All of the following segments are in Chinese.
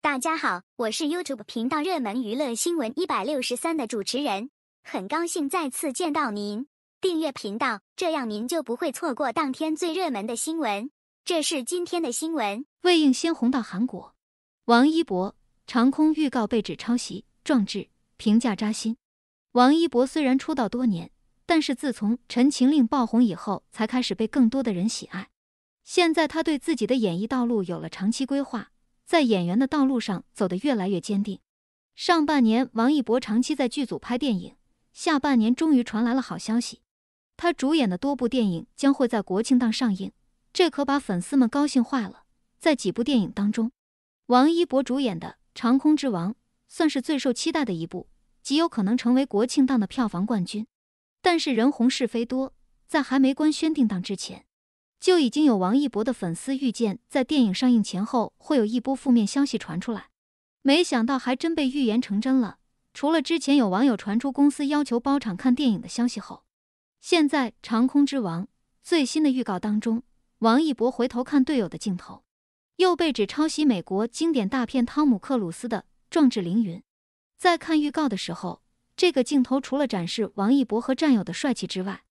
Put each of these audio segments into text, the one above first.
大家好，我是 YouTube 频道热门娱乐新闻一百六十三的主持人，很高兴再次见到您。订阅频道，这样您就不会错过当天最热门的新闻。这是今天的新闻。魏应先红到韩国，王一博长空预告被指抄袭，壮志评价扎心。王一博虽然出道多年，但是自从《陈情令》爆红以后，才开始被更多的人喜爱。现在他对自己的演艺道路有了长期规划，在演员的道路上走得越来越坚定。上半年，王一博长期在剧组拍电影，下半年终于传来了好消息，他主演的多部电影将会在国庆档上映，这可把粉丝们高兴坏了。在几部电影当中，王一博主演的《长空之王》算是最受期待的一部，极有可能成为国庆档的票房冠军。但是人红是非多，在还没官宣定档之前。就已经有王一博的粉丝预见，在电影上映前后会有一波负面消息传出来，没想到还真被预言成真了。除了之前有网友传出公司要求包场看电影的消息后，现在《长空之王》最新的预告当中，王一博回头看队友的镜头，又被指抄袭美国经典大片汤姆克鲁斯的《壮志凌云》。在看预告的时候，这个镜头除了展示王一博和战友的帅气之外，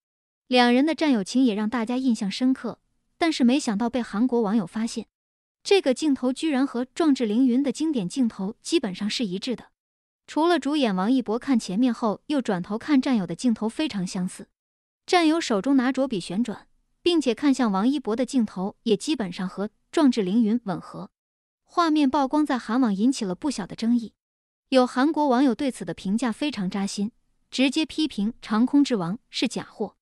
两人的战友情也让大家印象深刻，但是没想到被韩国网友发现，这个镜头居然和《壮志凌云》的经典镜头基本上是一致的。除了主演王一博看前面后又转头看战友的镜头非常相似，战友手中拿着笔旋转，并且看向王一博的镜头也基本上和《壮志凌云》吻合。画面曝光在韩网引起了不小的争议，有韩国网友对此的评价非常扎心，直接批评《长空之王》是假货。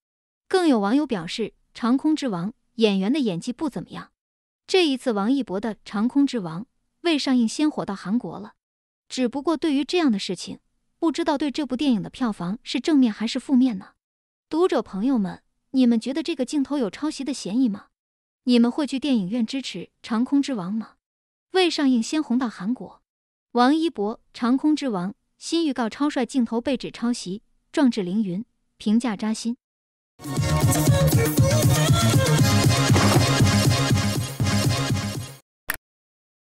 更有网友表示，《长空之王》演员的演技不怎么样。这一次，王一博的《长空之王》未上映先火到韩国了。只不过，对于这样的事情，不知道对这部电影的票房是正面还是负面呢？读者朋友们，你们觉得这个镜头有抄袭的嫌疑吗？你们会去电影院支持《长空之王》吗？未上映先红到韩国，王一博《长空之王》新预告超帅镜头被指抄袭，壮志凌云，评价扎心。